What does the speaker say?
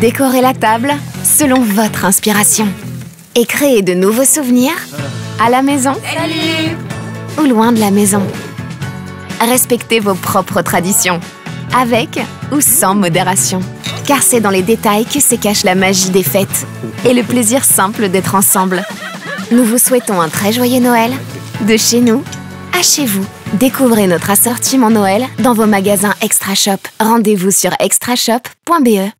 Décorez la table selon votre inspiration. Et créez de nouveaux souvenirs à la maison ou loin de la maison. Respectez vos propres traditions, avec ou sans modération. Car c'est dans les détails que se cache la magie des fêtes et le plaisir simple d'être ensemble. Nous vous souhaitons un très joyeux Noël, de chez nous à chez vous. Découvrez notre assortiment Noël dans vos magasins Extra Shop. Rendez-vous sur extrashop.be.